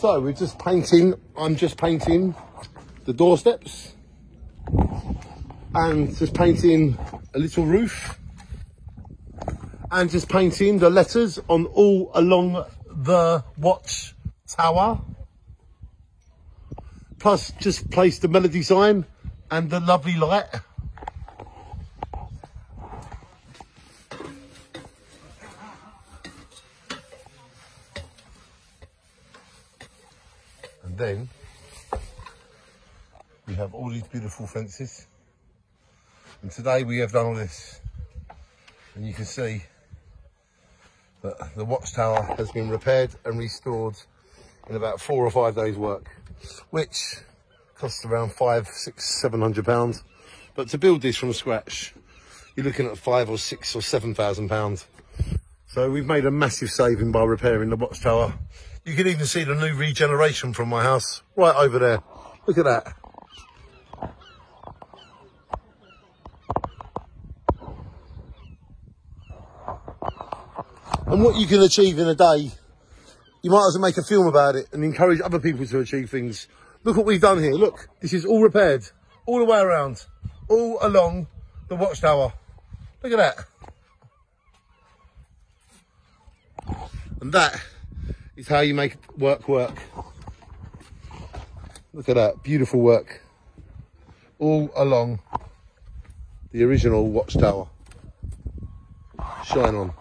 So we're just painting, I'm just painting the doorsteps and just painting a little roof and just painting the letters on all along the watch tower. Plus just place the melody sign and the lovely light. Then we have all these beautiful fences. And today we have done all this. And you can see that the watchtower has been repaired and restored in about four or five days work, which costs around five, six, seven hundred pounds. But to build this from scratch, you're looking at five or six or seven thousand pounds. So we've made a massive saving by repairing the watchtower. You can even see the new regeneration from my house right over there. Look at that. And what you can achieve in a day, you might as well make a film about it and encourage other people to achieve things. Look what we've done here. Look, this is all repaired, all the way around, all along the watchtower. Look at that. And that is how you make work work. Look at that, beautiful work. All along the original watchtower. Shine on.